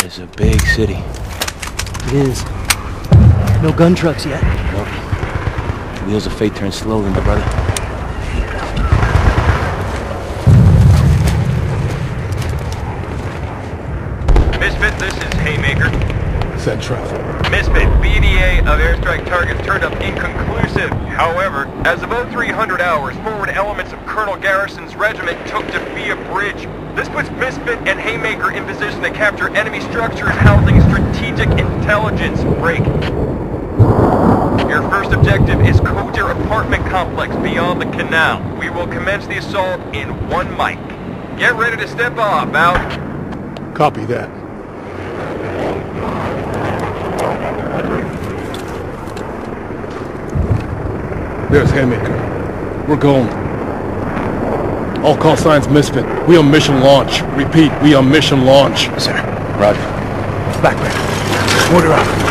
That is a big city. It is. No gun trucks yet. Nope. Wheels of fate turn slowly, my brother. Misfit, this is Haymaker. Send traffic. Misfit, BDA of airstrike targets turned up inconclusive. However, as of 0300 hours, forward elements of Colonel Garrison's regiment took Defia Bridge. This puts Misfit and Haymaker in position to capture enemy structures housing strategic intelligence. Break. Your first objective is Koger apartment complex beyond the canal. We will commence the assault in one mic. Get ready to step off, out. Copy that. There's Haymaker. We're going. All call signs misfit. We on mission launch. Repeat, we on mission launch. Sir. Roger. Background. Order out.